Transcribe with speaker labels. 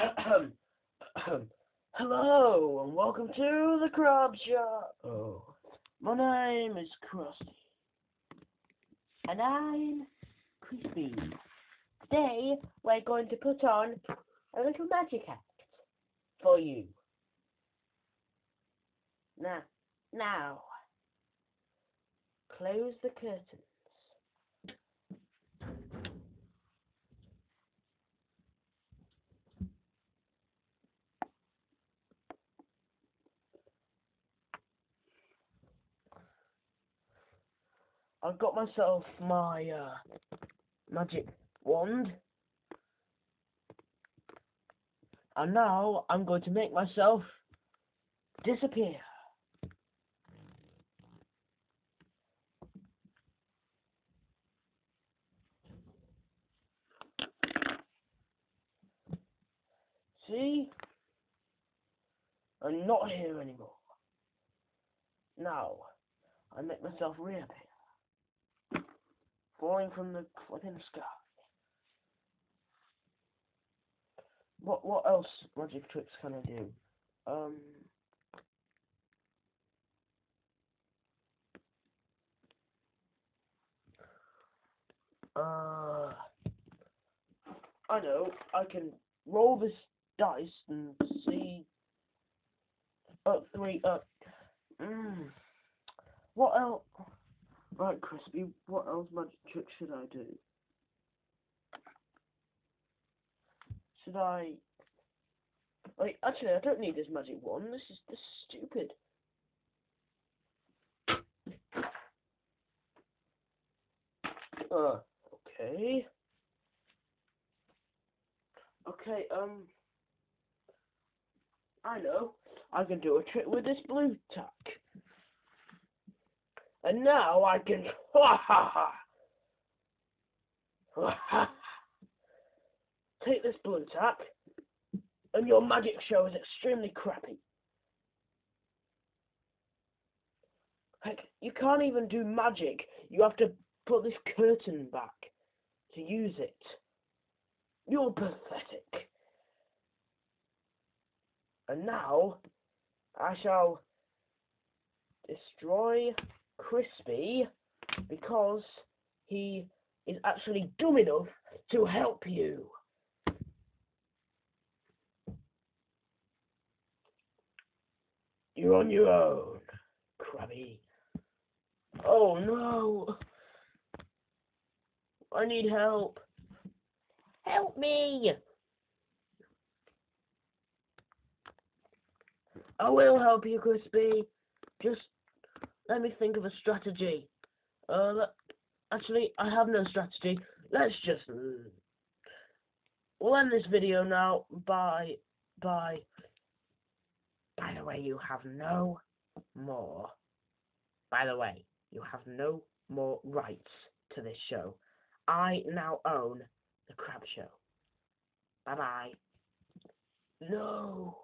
Speaker 1: Hello and welcome to the Crab Show. Oh, my name is Crusty.
Speaker 2: And I'm Crispy. Today we're going to put on a little magic act for you. Now, now, close the curtains.
Speaker 1: I've got myself my uh, magic wand. And now I'm going to make myself disappear. See? I'm not here anymore. Now, I make myself reappear falling from the flipping sky. What what else magic tricks can I do? Um Uh I know, I can roll this dice and see uh three uh mm, what else Right, Crispy, what else magic trick should I do? Should I... Wait, actually, I don't need this magic wand. This is, this is stupid. Uh, okay. Okay, um... I know. I can do a trick with this Blu Tack. And now I can ha ha ha. Take this Blu Tack, and your magic show is extremely crappy. Heck, you can't even do magic. You have to put this curtain back to use it. You're pathetic. And now, I shall destroy Crispy because he is actually dumb enough to help you. You're on your own, Krabby. Oh no! I need help.
Speaker 2: Help me!
Speaker 1: I will help you, Crispy. Just let me think of a strategy. Uh, actually, I have no strategy. Let's just... We'll end this video now Bye. Bye. By the way, you have no more... By the way, you have no more rights to this show. I now own the Crab Show. Bye-bye. No.